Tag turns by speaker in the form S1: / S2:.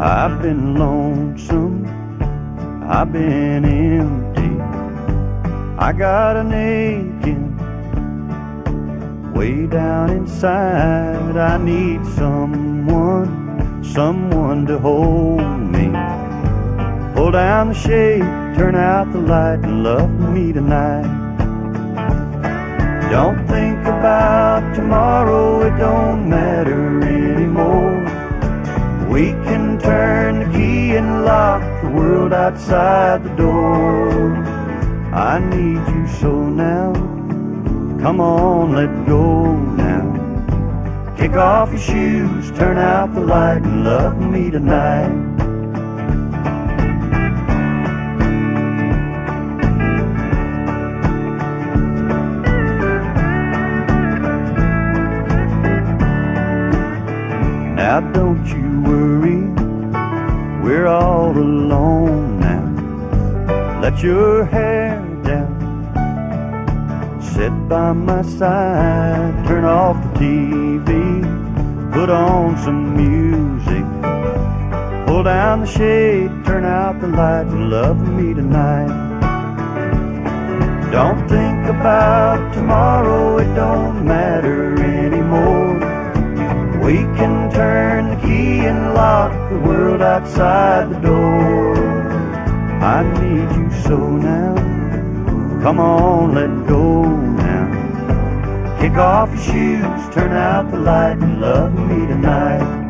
S1: I've been lonesome, I've been empty. I got an aching way down inside. I need someone, someone to hold me. Pull down the shade, turn out the light, and love me tonight. Don't think about tomorrow, it don't matter. We can turn the key and lock the world outside the door. I need you so now. Come on, let go now. Kick off your shoes, turn out the light, and love me tonight. Now don't you we're all alone now. Let your hair down, sit by my side, turn off the TV, put on some music, pull down the shade, turn out the light, and love me tonight. Don't think about tomorrow, it don't matter. We can turn the key and lock the world outside the door. I need you so now. Come on, let go now. Kick off your shoes, turn out the light, and love me tonight.